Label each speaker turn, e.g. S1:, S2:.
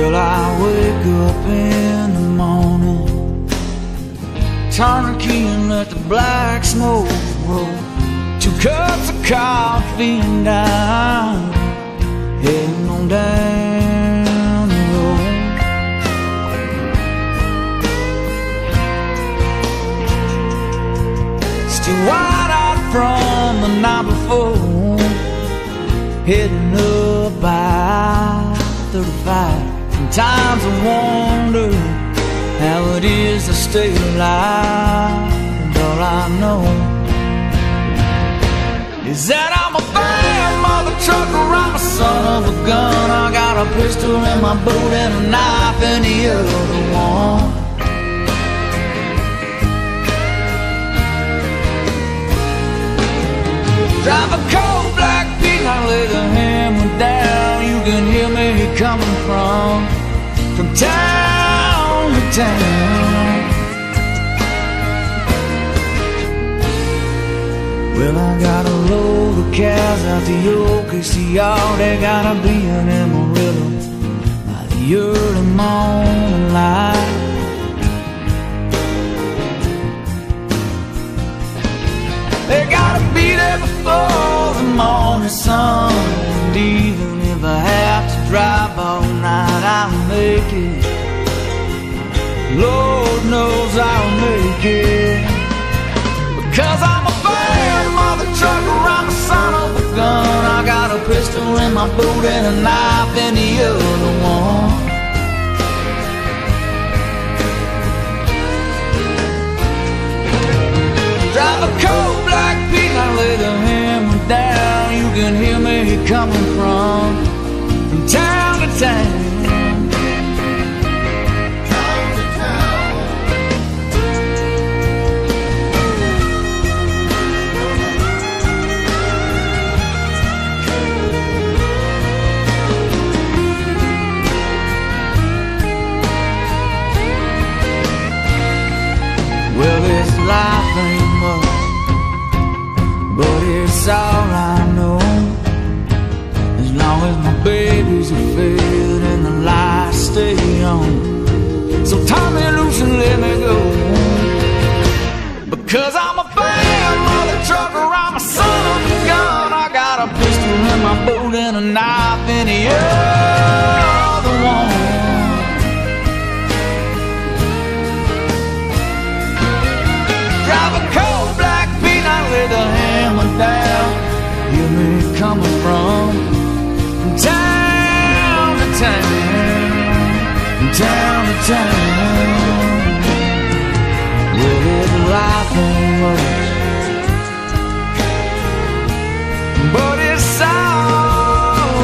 S1: Well, I wake up in the morning, turn the key and let the black smoke roll. Two cups of coffee and down, heading on down the road. Still wide out from the night before, heading up by 35. Sometimes I wonder how it is to stay alive, all I know is that I'm a bad mother trucker, I'm a son of a gun. I got a pistol in my boot and a knife in the other one. Drive a cold black Pete, I lay the hammer down. You can hear me coming from from town to town. Well, I got a load of cows out the OKC. They gotta be an Amarillo by the early morning light. They gotta be there before the morning sun. Pistol in my boot and a knife in the other one. Drive a cold black Pete, I lay the hammer down. You can hear me coming from from town to town. But it's all I know. As long as my babies are fed and the lights stay on. So tie me loose and let me go. Because I'm a bad mother trucker, I'm a son of a gun. I got a pistol in my boot and a knife in the other time, down the time.